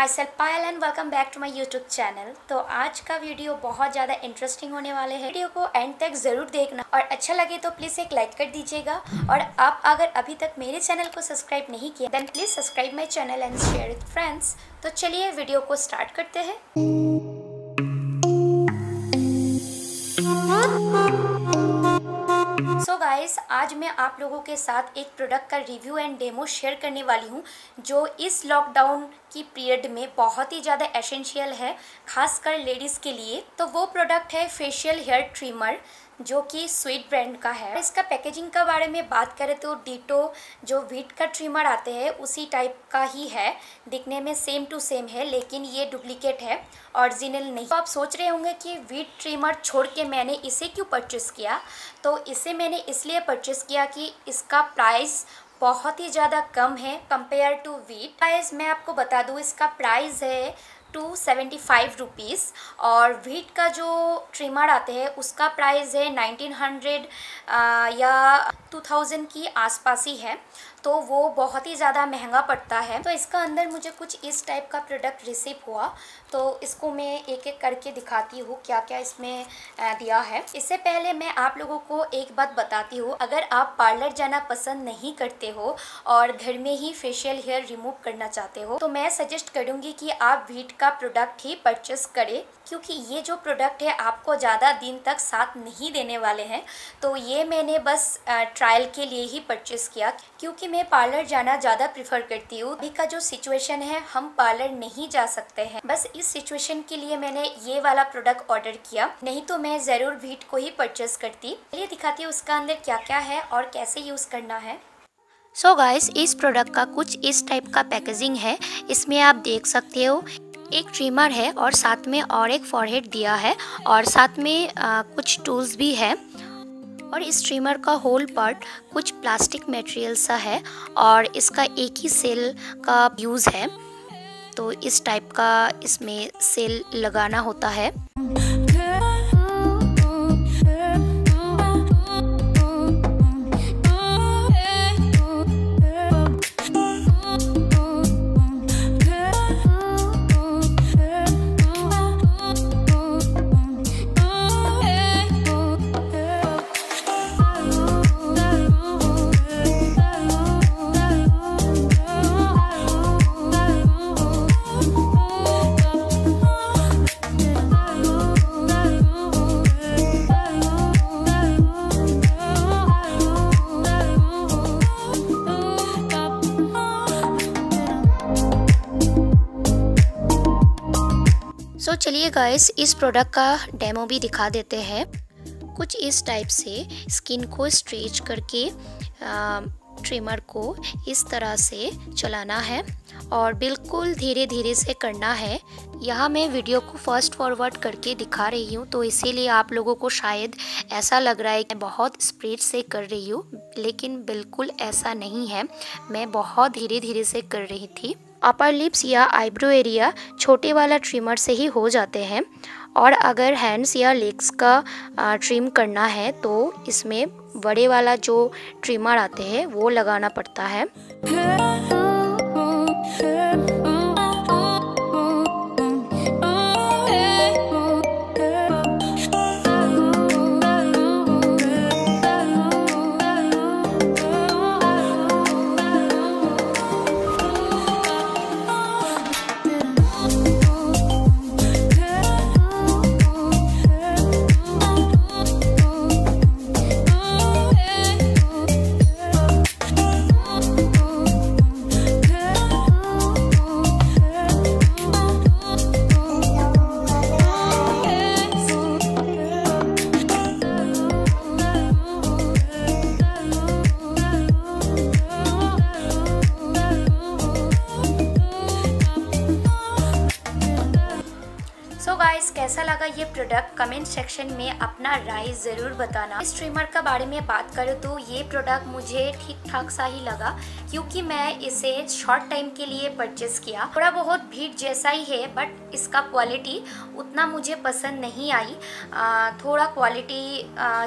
Myself Payal and welcome back to my YouTube channel तो आज का वीडियो बहुत ज़्यादा इंटरेस्टिंग होने वाले हैं। वीडियो को एंड तक ज़रूर देखना। और अच्छा लगे तो प्लीज़ एक लाइक कर दीजिएगा। और आप अगर अभी तक मेरे चैनल को सब्सक्राइब नहीं किया then please subscribe my channel and share with friends तो चलिए वीडियो को स्टार्ट करते हैं। गाइस, आज मैं आप लोगों के साथ एक प्रोडक्ट का रिव्यू एंड डेमो शेयर करने वाली हूँ, जो इस लॉकडाउन की पीरियड में बहुत ही ज़्यादा एसेंशियल है, खासकर लेडीज़ के लिए। तो वो प्रोडक्ट है फेशियल हेयर ट्रिमर जो कि स्वीट ब्रांड का है। इसका पैकेजिंग का बारे में बात करें तो डीटो जो वीट का ट्रिमर आते हैं, उसी टाइप का ही है। दिखने में सेम टू सेम है, लेकिन ये डुप्लीकेट है ऑरिजिनल नहीं। तो आप सोच रहे होंगे कि वीट ट्रिमर छोड़ के मैंने इसे क्यों परचेस किया? तो इसे मैंने इसलिए परचेस किया कि इसका प्राइस बहुत ही ज़्यादा कम है कंपेयर टू वीट प्राइस मैं आपको बता दूँ, इसका प्राइस है टू सेवेंटी फाइव रुपीज़ और व्हीट का जो ट्रिमर आते हैं, उसका प्राइस है नाइनटीन हंड्रेड या टू थाउज़ेंड की आसपास ही है। तो वो बहुत ही ज़्यादा महँगा पड़ता है। तो इसका अंदर मुझे कुछ इस टाइप का प्रोडक्ट रिसीव हुआ। तो इसको मैं एक एक करके दिखाती हूँ क्या क्या इसमें दिया है। इससे पहले मैं आप लोगों को एक बात बताती हूँ। अगर आप पार्लर जाना पसंद नहीं करते हो और घर में ही फेशियल हेयर रिमूव करना चाहते हो तो मैं सजेस्ट करूँगी कि आप वीट का प्रोडक्ट ही परचेस करें, क्योंकि ये जो प्रोडक्ट है आपको ज़्यादा दिन तक साथ नहीं देने वाले हैं। तो ये मैंने बस ट्रायल के लिए ही परचेस किया, क्योंकि मैं पार्लर जाना ज़्यादा प्रिफर करती हूँ। अभी का जो सिचुएशन है, हम पार्लर नहीं जा सकते हैं। बस इस सिचुएशन के लिए मैंने ये वाला प्रोडक्ट ऑर्डर किया। नहीं तो मैं ज़रूर भीट को ही परचेस करती। चलिए दिखाती हूँ उसका अंदर क्या क्या है और कैसे यूज़ करना है। सो so गाइस इस प्रोडक्ट का कुछ इस टाइप का पैकेजिंग है। इसमें आप देख सकते हो एक ट्रिमर है और साथ में और एक फॉरहेड दिया है और साथ में आ, कुछ टूल्स भी है। और इस ट्रिमर का होल पार्ट कुछ प्लास्टिक मटेरियल सा है और इसका एक ही सेल का यूज़ है। तो इस टाइप का इसमें सेल लगाना होता है। So, चलिए गाइस इस प्रोडक्ट का डेमो भी दिखा देते हैं। कुछ इस टाइप से स्किन को स्ट्रेच करके आ, ट्रिमर को इस तरह से चलाना है और बिल्कुल धीरे धीरे से करना है। यहाँ मैं वीडियो को फ़र्स्ट फॉरवर्ड करके दिखा रही हूँ तो इसीलिए आप लोगों को शायद ऐसा लग रहा है कि बहुत स्पीड से कर रही हूँ लेकिन बिल्कुल ऐसा नहीं है। मैं बहुत धीरे धीरे से कर रही थी। अपर लिप्स या आईब्रो एरिया छोटे वाला ट्रिमर से ही हो जाते हैं। और अगर हैंड्स या लेग्स का ट्रिम करना है तो इसमें बड़े वाला जो ट्रिमर आते हैं, वो लगाना पड़ता है। कैसा लगा ये प्रोडक्ट कमेंट सेक्शन में अपना राय ज़रूर बताना। इस ट्रिमर का बारे में बात करूँ तो ये प्रोडक्ट मुझे ठीक ठाक सा ही लगा क्योंकि मैं इसे शॉर्ट टाइम के लिए परचेस किया। थोड़ा बहुत भीड़ जैसा ही है बट इसका क्वालिटी उतना मुझे पसंद नहीं आई। आ, थोड़ा क्वालिटी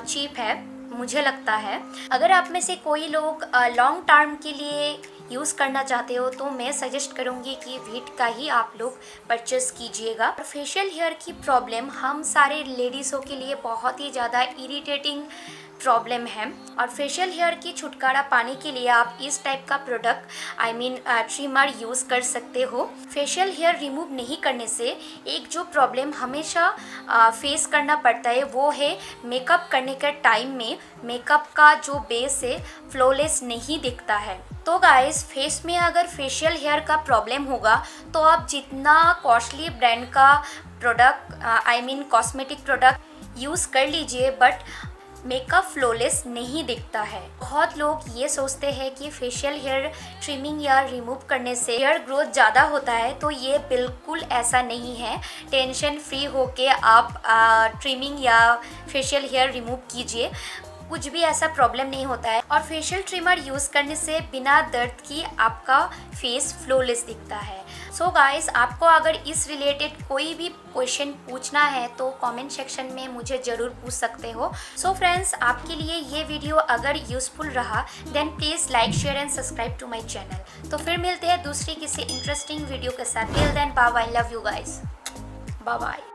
चीप है मुझे लगता है। अगर आप में से कोई लोग लॉन्ग टर्म के लिए यूज़ करना चाहते हो तो मैं सजेस्ट करूँगी कि वीट का ही आप लोग परचेस कीजिएगा। और फेशियल हेयर की प्रॉब्लम हम सारे लेडीज़ों के लिए बहुत ही ज़्यादा इरीटेटिंग प्रॉब्लम है। और फेशियल हेयर की छुटकारा पाने के लिए आप इस टाइप का product I mean trimmer use कर सकते हो। फेशियल हेयर रिमूव नहीं करने से एक जो प्रॉब्लम हमेशा फेस करना पड़ता है, वो है मेकअप करने के टाइम में मेकअप का जो बेस है फ्लोलेस नहीं दिखता है। तो गाइस फेस में अगर फेशियल हेयर का प्रॉब्लम होगा तो आप जितना कॉस्टली ब्रांड का product I mean cosmetic product use कर लीजिए बट मेकअप फ्लॉलेस नहीं दिखता है। बहुत लोग ये सोचते हैं कि फेशियल हेयर ट्रिमिंग या रिमूव करने से हेयर ग्रोथ ज़्यादा होता है तो ये बिल्कुल ऐसा नहीं है। टेंशन फ्री होके आप ट्रिमिंग या फेशियल हेयर रिमूव कीजिए। कुछ भी ऐसा प्रॉब्लम नहीं होता है और फेशियल ट्रिमर यूज़ करने से बिना दर्द की आपका फेस फ्लोलेस दिखता है। सो so गाइस आपको अगर इस रिलेटेड कोई भी क्वेश्चन पूछना है तो कमेंट सेक्शन में मुझे ज़रूर पूछ सकते हो। सो so फ्रेंड्स आपके लिए ये वीडियो अगर यूज़फुल रहा then please like share and subscribe to my channel तो फिर मिलते हैं दूसरी किसी इंटरेस्टिंग वीडियो के साथ। Till then I love you guys bye